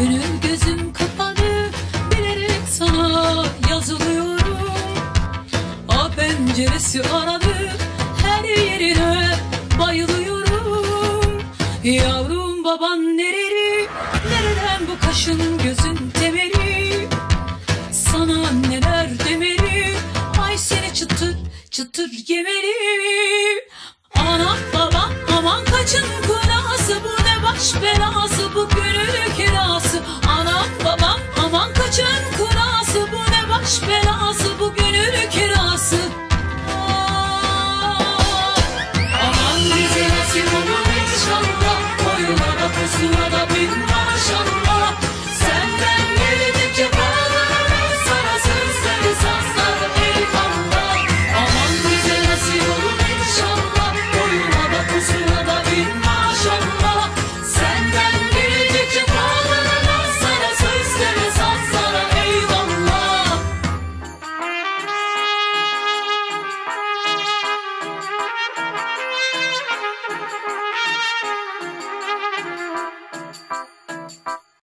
Gönül gözüm kapalı bilerek sana yazılıyorum. A penceresi aradı her yerine bayılıyorum. Yavrum baban nereli nereden bu kaşın gözün temeli? Sana neler demeli? Ay seni çıtır çıtır yemeli Spin bin